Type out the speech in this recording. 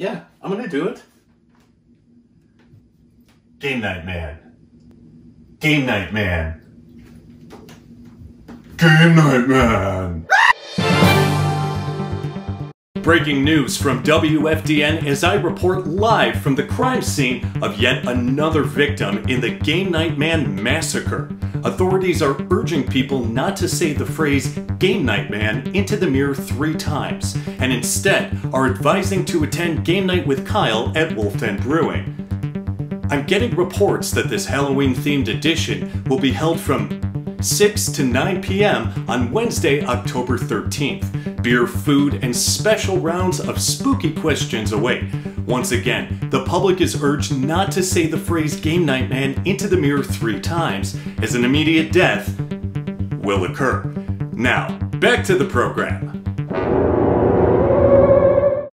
Yeah, I'm gonna do it. Game night man. Game night man. Game night man. Breaking news from WFDN as I report live from the crime scene of yet another victim in the Game Night Man massacre. Authorities are urging people not to say the phrase Game Night Man into the mirror three times, and instead are advising to attend Game Night with Kyle at Wolfden Brewing. I'm getting reports that this Halloween themed edition will be held from 6 to 9 p.m. on Wednesday, October 13th. Beer, food, and special rounds of spooky questions await. Once again, the public is urged not to say the phrase Game Night Man into the mirror three times, as an immediate death will occur. Now, back to the program.